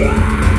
Ah!